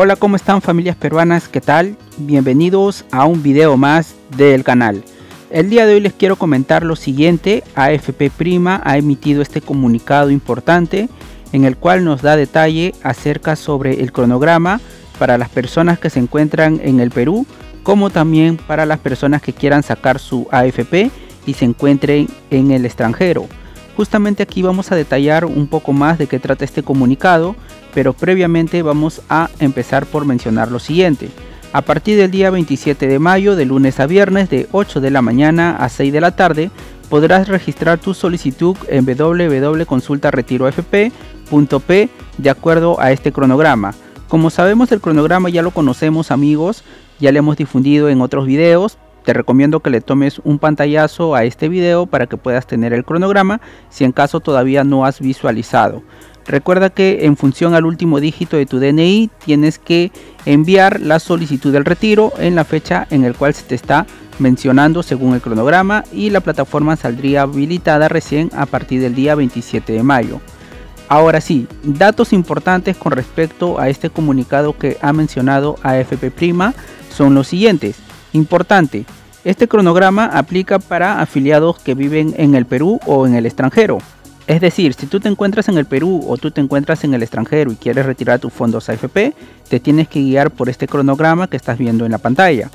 Hola, ¿cómo están familias peruanas? ¿Qué tal? Bienvenidos a un video más del canal. El día de hoy les quiero comentar lo siguiente. AFP Prima ha emitido este comunicado importante en el cual nos da detalle acerca sobre el cronograma para las personas que se encuentran en el Perú, como también para las personas que quieran sacar su AFP y se encuentren en el extranjero. Justamente aquí vamos a detallar un poco más de qué trata este comunicado pero previamente vamos a empezar por mencionar lo siguiente. A partir del día 27 de mayo, de lunes a viernes, de 8 de la mañana a 6 de la tarde, podrás registrar tu solicitud en www.consultaretirofp.p de acuerdo a este cronograma. Como sabemos el cronograma ya lo conocemos amigos, ya le hemos difundido en otros videos, te recomiendo que le tomes un pantallazo a este video para que puedas tener el cronograma si en caso todavía no has visualizado. Recuerda que en función al último dígito de tu DNI tienes que enviar la solicitud del retiro en la fecha en el cual se te está mencionando según el cronograma y la plataforma saldría habilitada recién a partir del día 27 de mayo. Ahora sí, datos importantes con respecto a este comunicado que ha mencionado AFP Prima son los siguientes. Importante, este cronograma aplica para afiliados que viven en el Perú o en el extranjero. Es decir, si tú te encuentras en el Perú o tú te encuentras en el extranjero y quieres retirar tus fondos AFP, te tienes que guiar por este cronograma que estás viendo en la pantalla.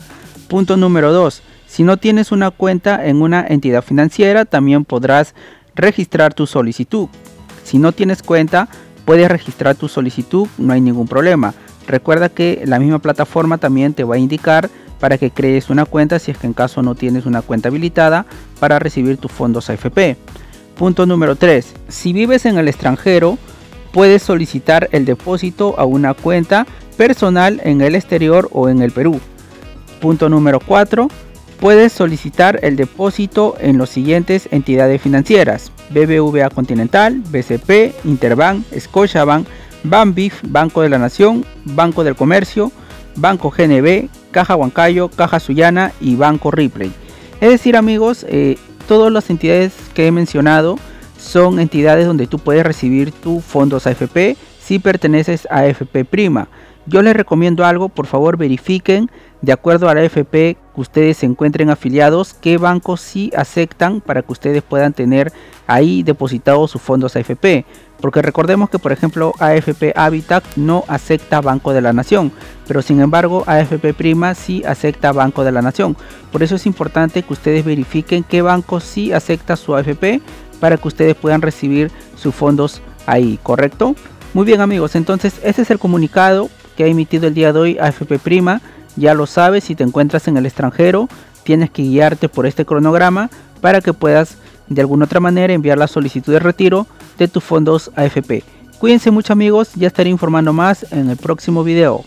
Punto número 2. Si no tienes una cuenta en una entidad financiera, también podrás registrar tu solicitud. Si no tienes cuenta, puedes registrar tu solicitud, no hay ningún problema. Recuerda que la misma plataforma también te va a indicar para que crees una cuenta si es que en caso no tienes una cuenta habilitada para recibir tus fondos AFP. Punto número 3. Si vives en el extranjero, puedes solicitar el depósito a una cuenta personal en el exterior o en el Perú. Punto número 4. Puedes solicitar el depósito en las siguientes entidades financieras: BBVA Continental, BCP, Interbank, Scotiabank, Banbif, Banco de la Nación, Banco del Comercio, Banco GNB, Caja Huancayo, Caja Suyana y Banco Ripley. Es decir, amigos, eh, todas las entidades que he mencionado son entidades donde tú puedes recibir tus fondos AFP si perteneces a AFP Prima. Yo les recomiendo algo, por favor verifiquen de acuerdo a la AFP que ustedes se encuentren afiliados, qué bancos sí aceptan para que ustedes puedan tener ahí depositados sus fondos AFP. Porque recordemos que por ejemplo AFP Habitat no acepta Banco de la Nación, pero sin embargo AFP Prima sí acepta Banco de la Nación. Por eso es importante que ustedes verifiquen qué banco sí acepta su AFP para que ustedes puedan recibir sus fondos ahí, ¿correcto? Muy bien amigos, entonces ese es el comunicado que ha emitido el día de hoy AFP Prima. Ya lo sabes, si te encuentras en el extranjero, tienes que guiarte por este cronograma para que puedas de alguna otra manera enviar la solicitud de retiro de tus fondos AFP. Cuídense mucho amigos, ya estaré informando más en el próximo video.